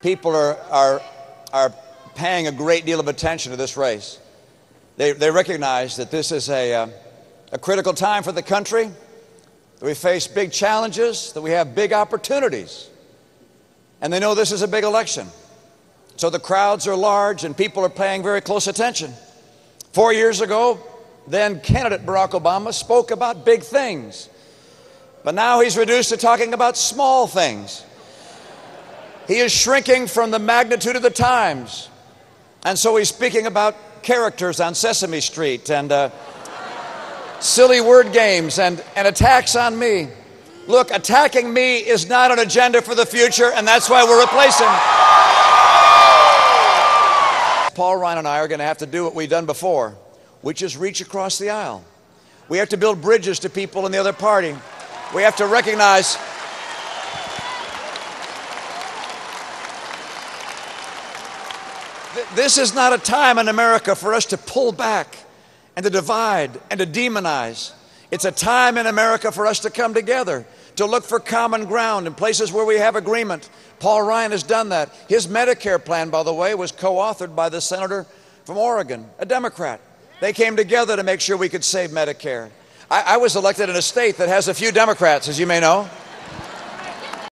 People are, are, are paying a great deal of attention to this race. They, they recognize that this is a, uh, a critical time for the country, that we face big challenges, that we have big opportunities. And they know this is a big election. So the crowds are large and people are paying very close attention. Four years ago, then candidate Barack Obama spoke about big things. But now he's reduced to talking about small things. He is shrinking from the magnitude of the times. And so he's speaking about characters on Sesame Street and uh, silly word games and, and attacks on me. Look, attacking me is not an agenda for the future, and that's why we're replacing. Paul Ryan and I are going to have to do what we've done before, which is reach across the aisle. We have to build bridges to people in the other party. We have to recognize This is not a time in America for us to pull back and to divide and to demonize. It's a time in America for us to come together, to look for common ground in places where we have agreement. Paul Ryan has done that. His Medicare plan, by the way, was co authored by the senator from Oregon, a Democrat. They came together to make sure we could save Medicare. I, I, was elected in a state that has a few Democrats, as you may know.